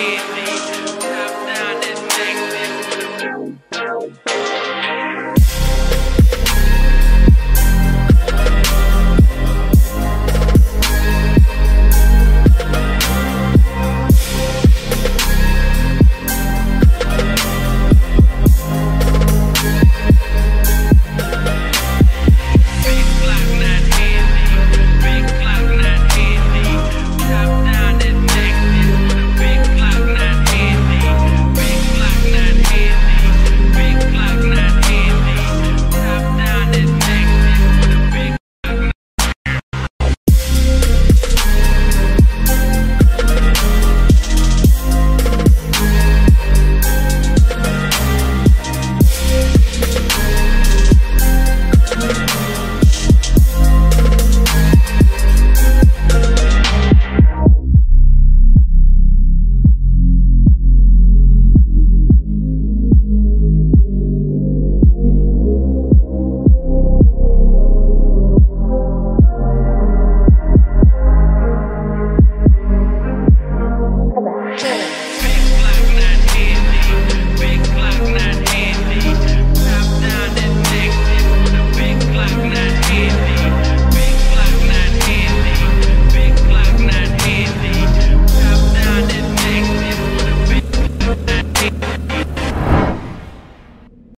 me.